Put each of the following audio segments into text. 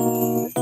Bye.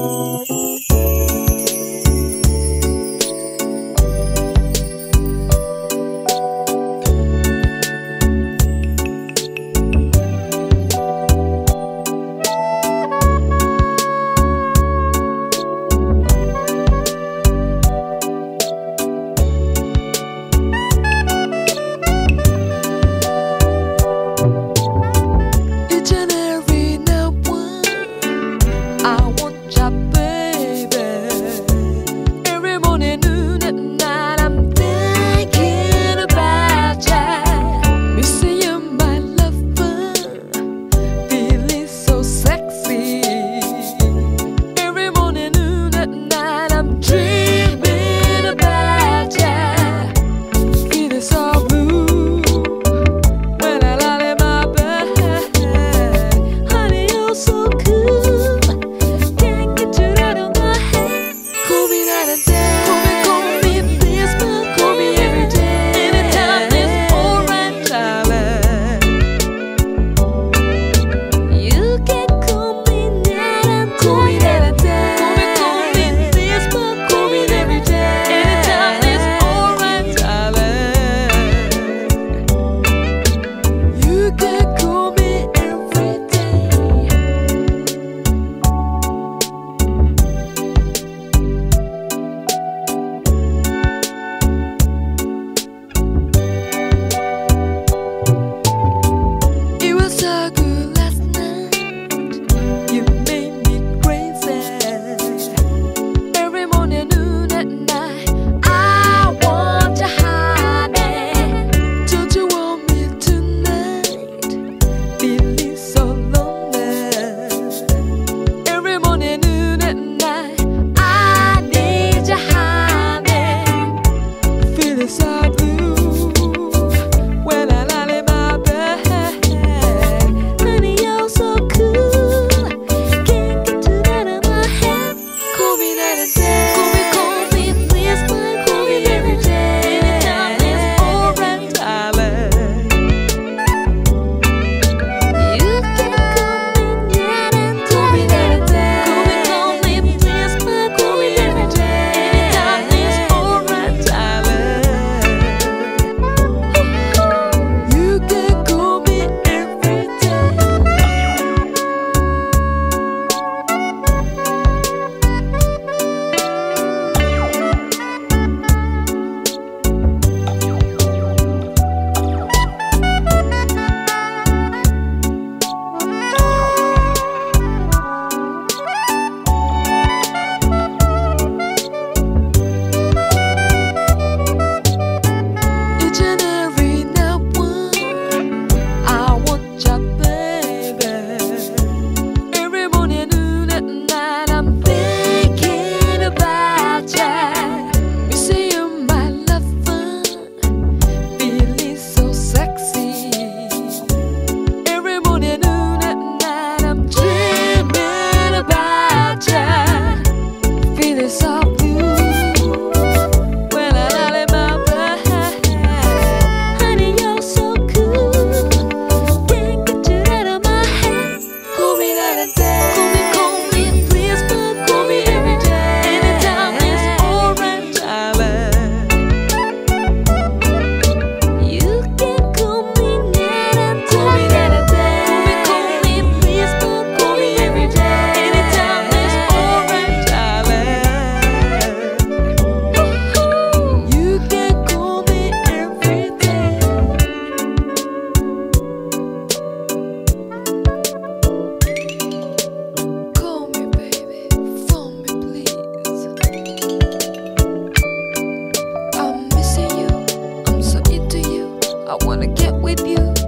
I wanna get with you.